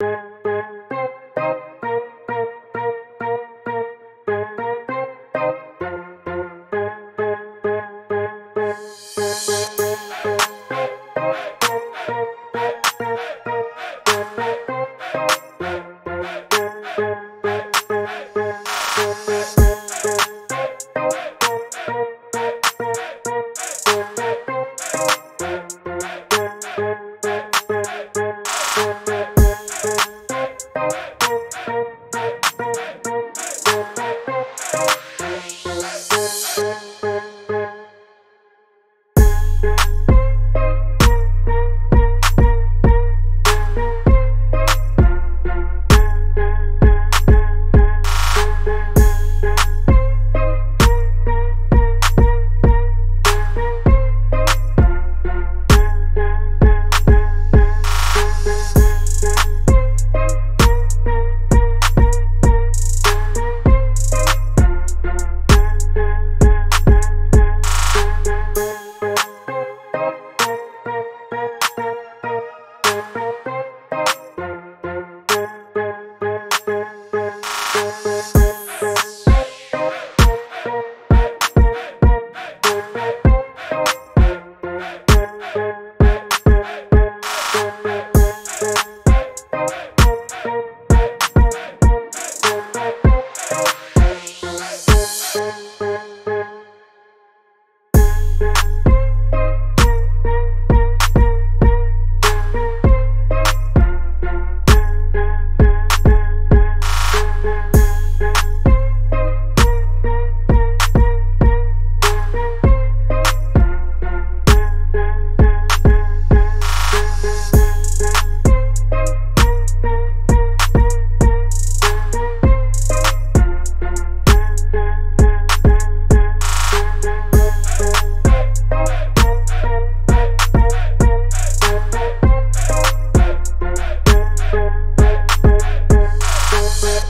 Thank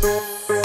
Música